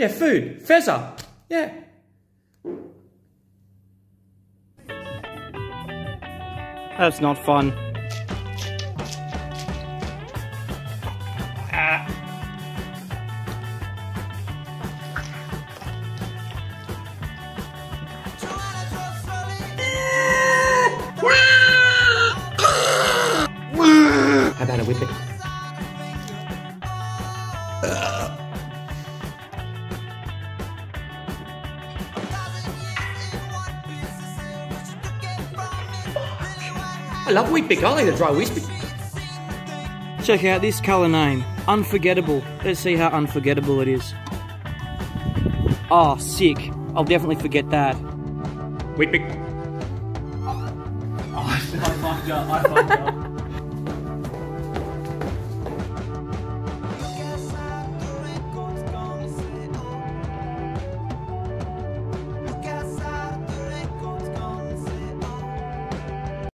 Yeah, food. Fezzer. Yeah. That's not fun. How about a whippet? I love Weet-Bix. I like the dry Weet-Bix. Check out this colour name. Unforgettable. Let's see how unforgettable it is. Oh, sick. I'll definitely forget that. Weet-Bix. I fucked up. I fucked up.